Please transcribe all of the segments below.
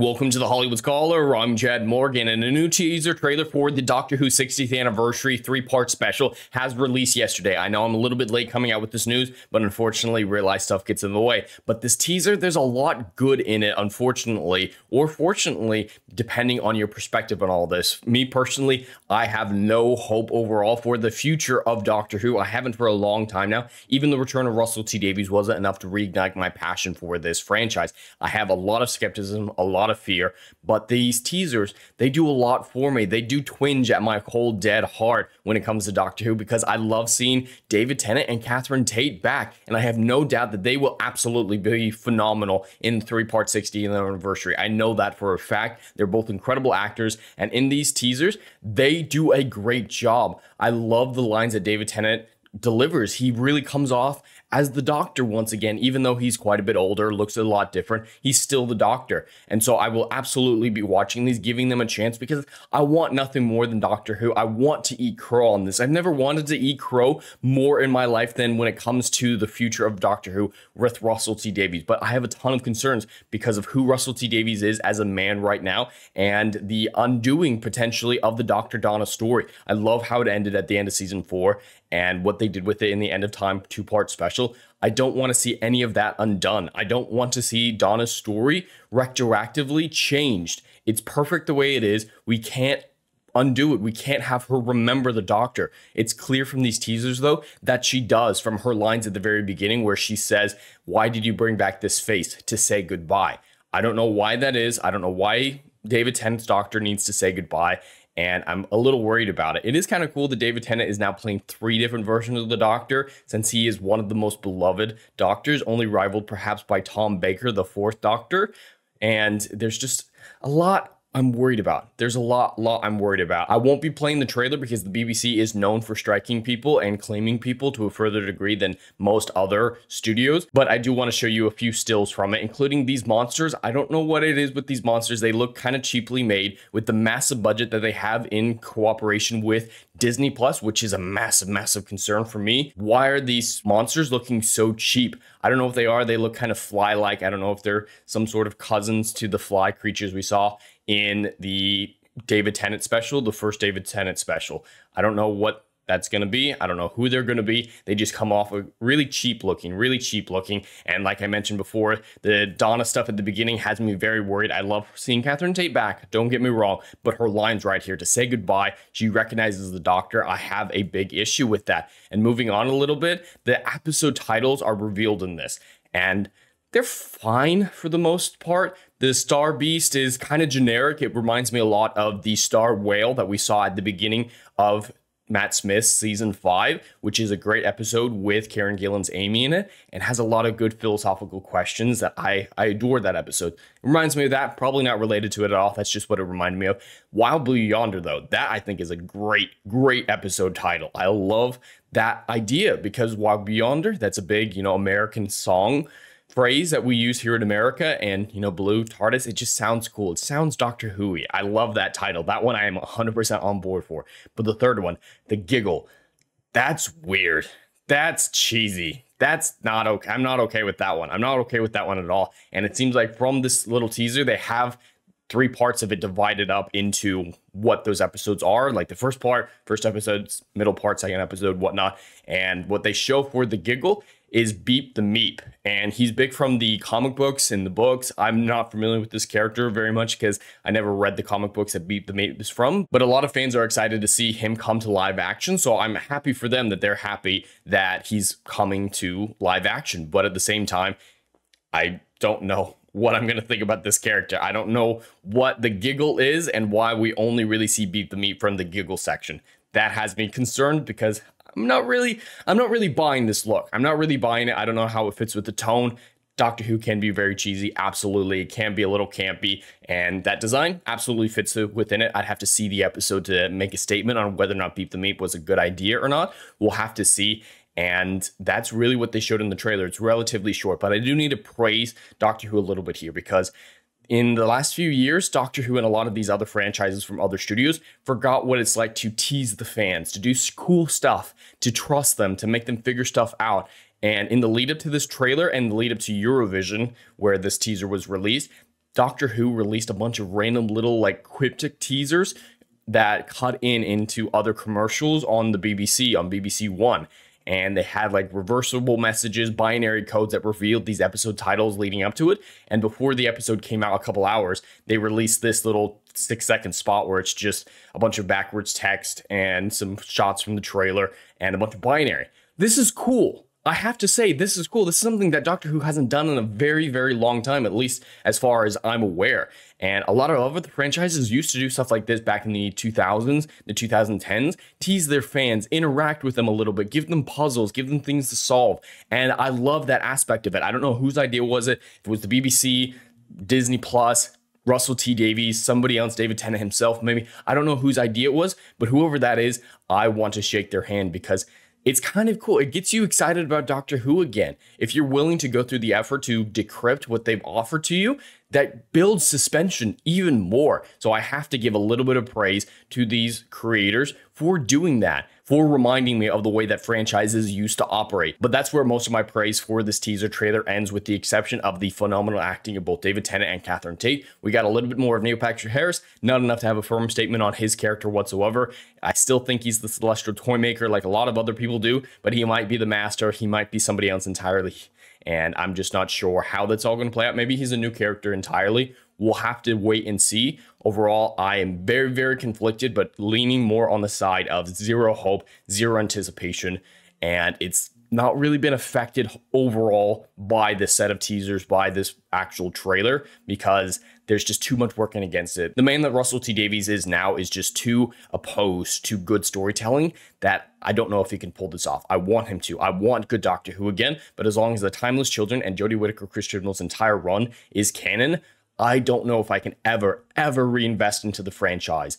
Welcome to the Hollywood Scholar. I'm Jed Morgan, and a new teaser trailer for the Doctor Who 60th anniversary three part special has released yesterday. I know I'm a little bit late coming out with this news, but unfortunately, real life stuff gets in the way. But this teaser, there's a lot good in it, unfortunately, or fortunately, depending on your perspective on all this. Me personally, I have no hope overall for the future of Doctor Who. I haven't for a long time now. Even the return of Russell T Davies wasn't enough to reignite my passion for this franchise. I have a lot of skepticism, a lot lot of fear. But these teasers, they do a lot for me. They do twinge at my cold, dead heart when it comes to Doctor Who because I love seeing David Tennant and Catherine Tate back. And I have no doubt that they will absolutely be phenomenal in three part 60th anniversary. I know that for a fact. They're both incredible actors. And in these teasers, they do a great job. I love the lines that David Tennant delivers. He really comes off as the doctor once again, even though he's quite a bit older, looks a lot different, he's still the doctor. And so I will absolutely be watching these, giving them a chance because I want nothing more than Doctor Who. I want to eat crow on this. I've never wanted to eat crow more in my life than when it comes to the future of Doctor Who with Russell T Davies. But I have a ton of concerns because of who Russell T Davies is as a man right now and the undoing potentially of the Dr. Donna story. I love how it ended at the end of season four and what they did with it in the end of time two part special. I don't want to see any of that undone. I don't want to see Donna's story retroactively changed. It's perfect the way it is. We can't undo it. We can't have her remember the doctor. It's clear from these teasers, though, that she does from her lines at the very beginning, where she says, Why did you bring back this face to say goodbye? I don't know why that is. I don't know why David Tennant's doctor needs to say goodbye and I'm a little worried about it. It is kind of cool that David Tennant is now playing three different versions of the Doctor, since he is one of the most beloved Doctors, only rivaled perhaps by Tom Baker, the fourth Doctor. And there's just a lot I'm worried about. There's a lot, lot I'm worried about. I won't be playing the trailer because the BBC is known for striking people and claiming people to a further degree than most other studios. But I do want to show you a few stills from it, including these monsters. I don't know what it is with these monsters. They look kind of cheaply made with the massive budget that they have in cooperation with Disney Plus, which is a massive, massive concern for me. Why are these monsters looking so cheap? I don't know if they are. They look kind of fly like. I don't know if they're some sort of cousins to the fly creatures we saw in the David Tennant special, the first David Tennant special. I don't know what that's going to be. I don't know who they're going to be. They just come off of really cheap looking, really cheap looking. And like I mentioned before, the Donna stuff at the beginning has me very worried. I love seeing Catherine Tate back. Don't get me wrong, but her lines right here to say goodbye. She recognizes the doctor. I have a big issue with that. And moving on a little bit, the episode titles are revealed in this. And they're fine for the most part. The Star Beast is kind of generic. It reminds me a lot of the Star Whale that we saw at the beginning of Matt Smith's season five, which is a great episode with Karen Gillan's Amy in it and has a lot of good philosophical questions that I, I adore that episode. It reminds me of that, probably not related to it at all. That's just what it reminded me of. Wild Blue Yonder, though, that I think is a great, great episode title. I love that idea because Wild Blue Yonder, that's a big, you know, American song phrase that we use here in America and, you know, Blue TARDIS, it just sounds cool. It sounds Doctor Who I love that title. That one I am 100% on board for. But the third one, The Giggle, that's weird. That's cheesy. That's not okay. I'm not okay with that one. I'm not okay with that one at all. And it seems like from this little teaser, they have three parts of it divided up into what those episodes are like the first part first episode middle part second episode whatnot and what they show for the giggle is Beep the Meep. And he's big from the comic books and the books. I'm not familiar with this character very much because I never read the comic books that Beep the Meep is from. But a lot of fans are excited to see him come to live action. So I'm happy for them that they're happy that he's coming to live action. But at the same time, I don't know what I'm going to think about this character. I don't know what the giggle is and why we only really see Beep the Meep from the giggle section. That has me concerned because I'm not really I'm not really buying this look. I'm not really buying it. I don't know how it fits with the tone. Doctor Who can be very cheesy, absolutely. It can be a little campy, and that design absolutely fits within it. I'd have to see the episode to make a statement on whether or not Beep the Meep was a good idea or not. We'll have to see. And that's really what they showed in the trailer. It's relatively short, but I do need to praise Doctor Who a little bit here because in the last few years, Doctor Who and a lot of these other franchises from other studios forgot what it's like to tease the fans, to do cool stuff, to trust them, to make them figure stuff out. And in the lead up to this trailer and the lead up to Eurovision, where this teaser was released, Doctor Who released a bunch of random little like cryptic teasers that cut in into other commercials on the BBC on BBC One. And they had like reversible messages, binary codes that revealed these episode titles leading up to it. And before the episode came out a couple hours, they released this little six second spot where it's just a bunch of backwards text and some shots from the trailer and a bunch of binary. This is cool. I have to say, this is cool. This is something that Doctor Who hasn't done in a very, very long time, at least as far as I'm aware. And a lot of other franchises used to do stuff like this back in the 2000s, the 2010s, tease their fans, interact with them a little bit, give them puzzles, give them things to solve. And I love that aspect of it. I don't know whose idea was it. If it was the BBC, Disney Plus, Russell T Davies, somebody else, David Tennant himself, maybe. I don't know whose idea it was, but whoever that is, I want to shake their hand because it's kind of cool. It gets you excited about Doctor Who again. If you're willing to go through the effort to decrypt what they've offered to you, that builds suspension even more. So I have to give a little bit of praise to these creators for doing that for reminding me of the way that franchises used to operate. But that's where most of my praise for this teaser trailer ends, with the exception of the phenomenal acting of both David Tennant and Catherine Tate. We got a little bit more of Neil Patrick Harris, not enough to have a firm statement on his character whatsoever. I still think he's the celestial toy maker, like a lot of other people do, but he might be the master. He might be somebody else entirely. And I'm just not sure how that's all going to play out. Maybe he's a new character entirely. We'll have to wait and see. Overall, I am very, very conflicted, but leaning more on the side of zero hope, zero anticipation. And it's not really been affected overall by this set of teasers, by this actual trailer, because there's just too much working against it. The man that Russell T Davies is now is just too opposed to good storytelling that I don't know if he can pull this off. I want him to. I want good Doctor Who again, but as long as the Timeless Children and Jodie Whittaker Chris Chibnall's entire run is canon, I don't know if I can ever, ever reinvest into the franchise.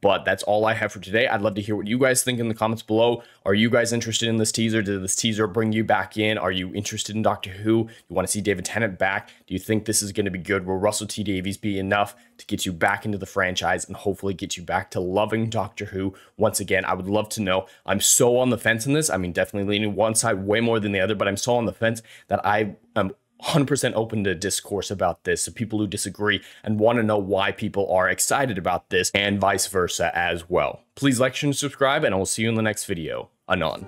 But that's all I have for today. I'd love to hear what you guys think in the comments below. Are you guys interested in this teaser? Did this teaser bring you back in? Are you interested in Doctor Who? You want to see David Tennant back? Do you think this is going to be good? Will Russell T Davies be enough to get you back into the franchise and hopefully get you back to loving Doctor Who once again? I would love to know. I'm so on the fence in this. I mean, definitely leaning one side way more than the other, but I'm so on the fence that I am 100% open to discourse about this. So people who disagree and want to know why people are excited about this and vice versa as well. Please like, share, and subscribe, and I will see you in the next video. Anon.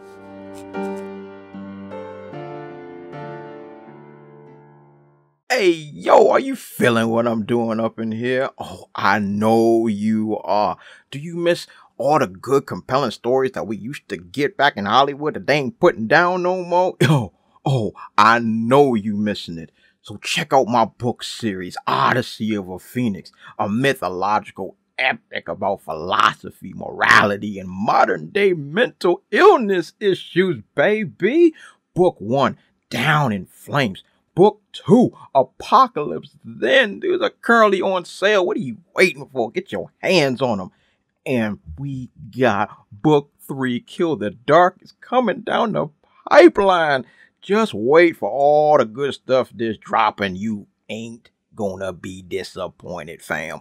Hey, yo, are you feeling what I'm doing up in here? Oh, I know you are. Do you miss all the good, compelling stories that we used to get back in Hollywood that they ain't putting down no more? Yo, Oh, I know you missing it. So check out my book series, Odyssey of a Phoenix, a mythological epic about philosophy, morality, and modern day mental illness issues, baby. Book one, Down in Flames. Book two, Apocalypse Then. These are currently on sale. What are you waiting for? Get your hands on them. And we got book three, Kill the Dark, is coming down the pipeline. Just wait for all the good stuff this dropping. You ain't gonna be disappointed, fam.